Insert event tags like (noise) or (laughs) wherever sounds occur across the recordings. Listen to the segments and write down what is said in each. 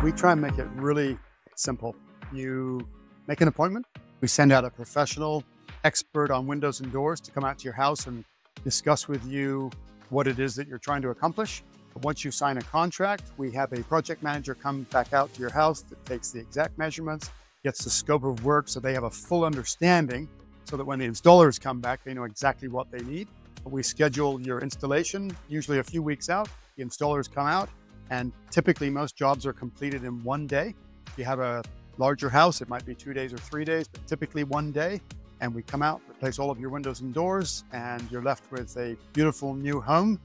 We try and make it really simple. You make an appointment. We send out a professional expert on windows and doors to come out to your house and discuss with you what it is that you're trying to accomplish. Once you sign a contract, we have a project manager come back out to your house that takes the exact measurements, gets the scope of work so they have a full understanding so that when the installers come back, they know exactly what they need. We schedule your installation, usually a few weeks out. The installers come out, and typically most jobs are completed in one day. If you have a larger house, it might be two days or three days, but typically one day. And we come out, replace all of your windows and doors, and you're left with a beautiful new home,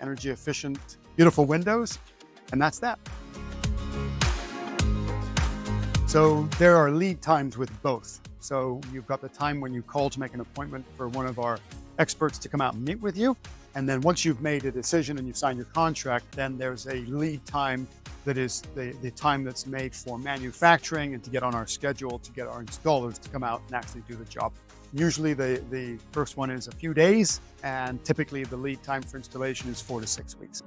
energy efficient, beautiful windows, and that's that. So there are lead times with both. So you've got the time when you call to make an appointment for one of our experts to come out and meet with you. And then once you've made a decision and you've signed your contract, then there's a lead time that is the, the time that's made for manufacturing and to get on our schedule to get our installers to come out and actually do the job. Usually the, the first one is a few days and typically the lead time for installation is four to six weeks.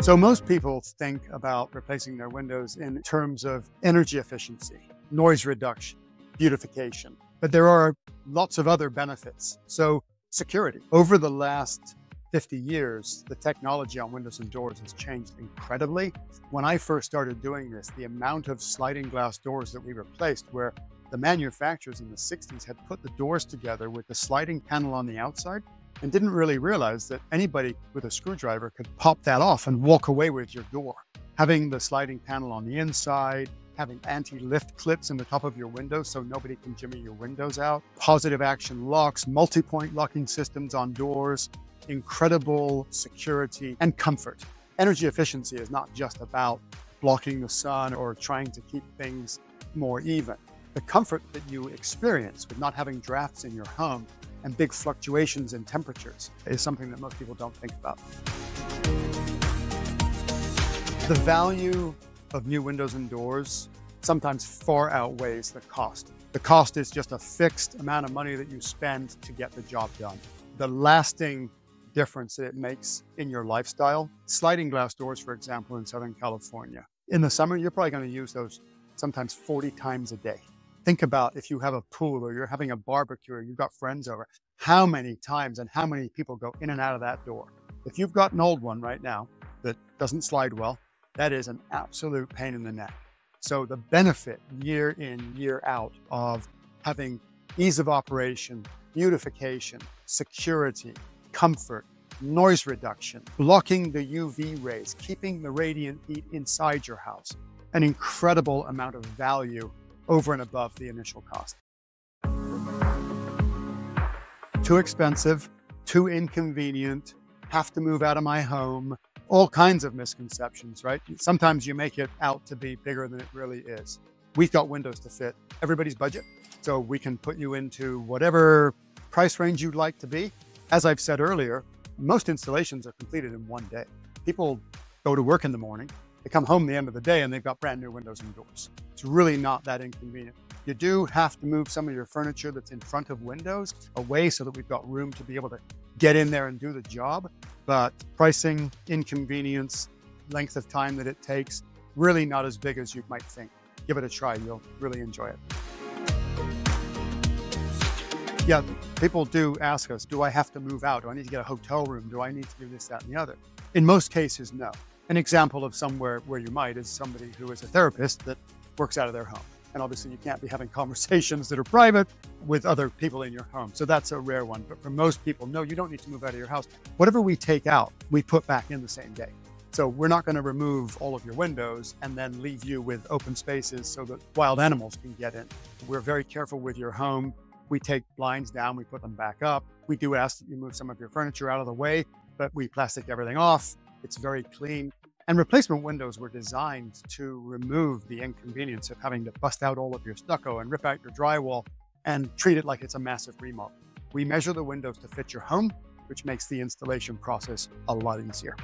So most people think about replacing their windows in terms of energy efficiency, noise reduction, beautification, but there are lots of other benefits. So security. Over the last 50 years, the technology on windows and doors has changed incredibly. When I first started doing this, the amount of sliding glass doors that we replaced where the manufacturers in the 60s had put the doors together with the sliding panel on the outside and didn't really realize that anybody with a screwdriver could pop that off and walk away with your door. Having the sliding panel on the inside, having anti-lift clips in the top of your window so nobody can jimmy your windows out, positive action locks, multi-point locking systems on doors, incredible security and comfort. Energy efficiency is not just about blocking the sun or trying to keep things more even. The comfort that you experience with not having drafts in your home and big fluctuations in temperatures is something that most people don't think about. The value of new windows and doors sometimes far outweighs the cost. The cost is just a fixed amount of money that you spend to get the job done. The lasting difference that it makes in your lifestyle, sliding glass doors, for example, in Southern California. In the summer, you're probably going to use those sometimes 40 times a day. Think about if you have a pool or you're having a barbecue or you've got friends over, how many times and how many people go in and out of that door. If you've got an old one right now that doesn't slide well, that is an absolute pain in the neck. So the benefit year in, year out of having ease of operation, beautification, security, comfort, noise reduction, blocking the UV rays, keeping the radiant heat inside your house, an incredible amount of value over and above the initial cost. Too expensive, too inconvenient, have to move out of my home, all kinds of misconceptions, right? Sometimes you make it out to be bigger than it really is. We've got windows to fit everybody's budget. So we can put you into whatever price range you'd like to be. As I've said earlier, most installations are completed in one day. People go to work in the morning, they come home the end of the day and they've got brand new windows and doors. It's really not that inconvenient. You do have to move some of your furniture that's in front of windows away so that we've got room to be able to get in there and do the job. But pricing, inconvenience, length of time that it takes, really not as big as you might think. Give it a try. You'll really enjoy it. Yeah, people do ask us, do I have to move out? Do I need to get a hotel room? Do I need to do this, that, and the other? In most cases, no. An example of somewhere where you might is somebody who is a therapist that works out of their home. And obviously you can't be having (laughs) conversations that are private with other people in your home. So that's a rare one. But for most people, no, you don't need to move out of your house. Whatever we take out, we put back in the same day. So we're not going to remove all of your windows and then leave you with open spaces so that wild animals can get in. We're very careful with your home. We take blinds down, we put them back up. We do ask that you move some of your furniture out of the way, but we plastic everything off. It's very clean. And replacement windows were designed to remove the inconvenience of having to bust out all of your stucco and rip out your drywall and treat it like it's a massive remodel. We measure the windows to fit your home, which makes the installation process a lot easier.